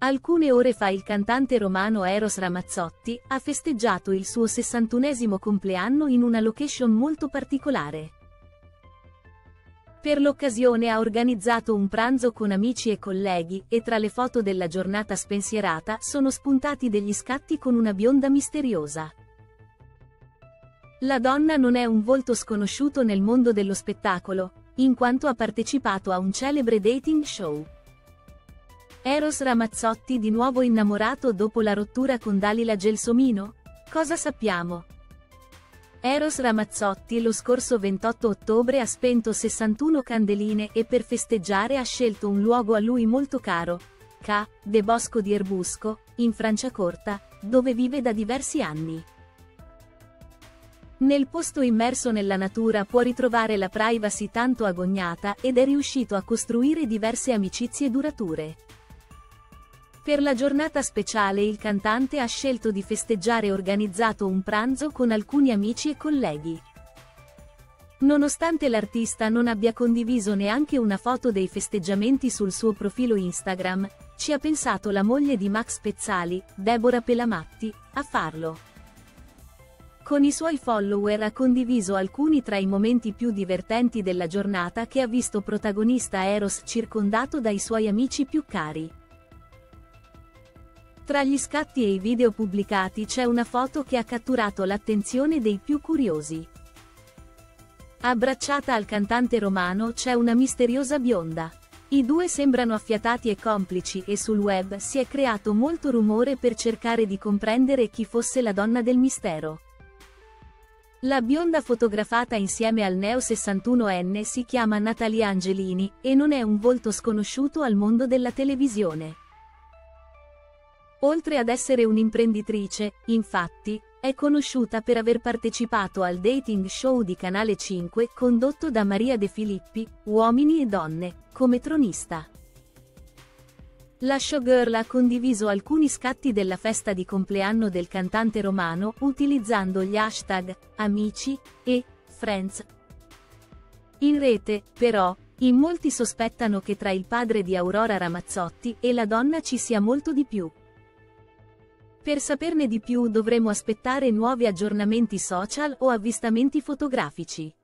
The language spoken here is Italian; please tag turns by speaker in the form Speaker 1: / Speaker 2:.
Speaker 1: Alcune ore fa il cantante romano Eros Ramazzotti ha festeggiato il suo 61esimo compleanno in una location molto particolare. Per l'occasione ha organizzato un pranzo con amici e colleghi e tra le foto della giornata spensierata sono spuntati degli scatti con una bionda misteriosa. La donna non è un volto sconosciuto nel mondo dello spettacolo, in quanto ha partecipato a un celebre dating show. Eros Ramazzotti di nuovo innamorato dopo la rottura con Dalila Gelsomino? Cosa sappiamo? Eros Ramazzotti lo scorso 28 ottobre ha spento 61 candeline e per festeggiare ha scelto un luogo a lui molto caro, Ca, de Bosco di Erbusco, in Franciacorta, dove vive da diversi anni. Nel posto immerso nella natura può ritrovare la privacy tanto agognata ed è riuscito a costruire diverse amicizie durature. Per la giornata speciale il cantante ha scelto di festeggiare organizzato un pranzo con alcuni amici e colleghi. Nonostante l'artista non abbia condiviso neanche una foto dei festeggiamenti sul suo profilo Instagram, ci ha pensato la moglie di Max Pezzali, Deborah Pelamatti, a farlo. Con i suoi follower ha condiviso alcuni tra i momenti più divertenti della giornata che ha visto protagonista Eros circondato dai suoi amici più cari. Tra gli scatti e i video pubblicati c'è una foto che ha catturato l'attenzione dei più curiosi. Abbracciata al cantante romano c'è una misteriosa bionda. I due sembrano affiatati e complici e sul web si è creato molto rumore per cercare di comprendere chi fosse la donna del mistero. La bionda fotografata insieme al neo 61enne si chiama Natalia Angelini e non è un volto sconosciuto al mondo della televisione. Oltre ad essere un'imprenditrice, infatti, è conosciuta per aver partecipato al dating show di Canale 5 condotto da Maria De Filippi, Uomini e Donne, come tronista. La showgirl ha condiviso alcuni scatti della festa di compleanno del cantante romano utilizzando gli hashtag amici e friends. In rete, però, in molti sospettano che tra il padre di Aurora Ramazzotti e la donna ci sia molto di più. Per saperne di più dovremo aspettare nuovi aggiornamenti social o avvistamenti fotografici.